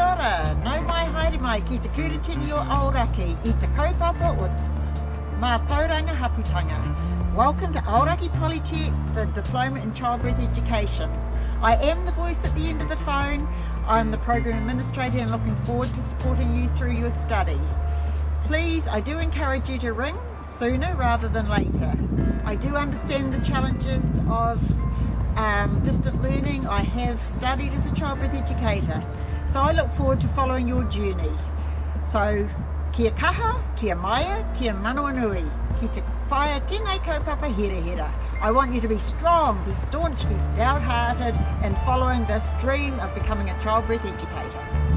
ora, nau mai haere mai ki te kuretini o Aoraki i te kaupapa o Mā Tauranga Haputanga. Welcome to Aoraki Polytech, the Diploma in Childbirth Education. I am the voice at the end of the phone. I'm the Program Administrator and looking forward to supporting you through your study. Please, I do encourage you to ring sooner rather than later. I do understand the challenges of um, distant learning. I have studied as a childbirth educator, so I look forward to following your journey. So, kia kaha, kia maia, kia manawa nui, ki te whaia tēnei kaupapa hera hera. I want you to be strong, be staunch, be stout-hearted in following this dream of becoming a childbirth educator.